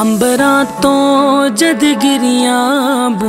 ਅੰਬਰਾਂ ਤੋਂ ਜਦ ਗਿਰੀਆਂ ਬੂੰਦਾਂ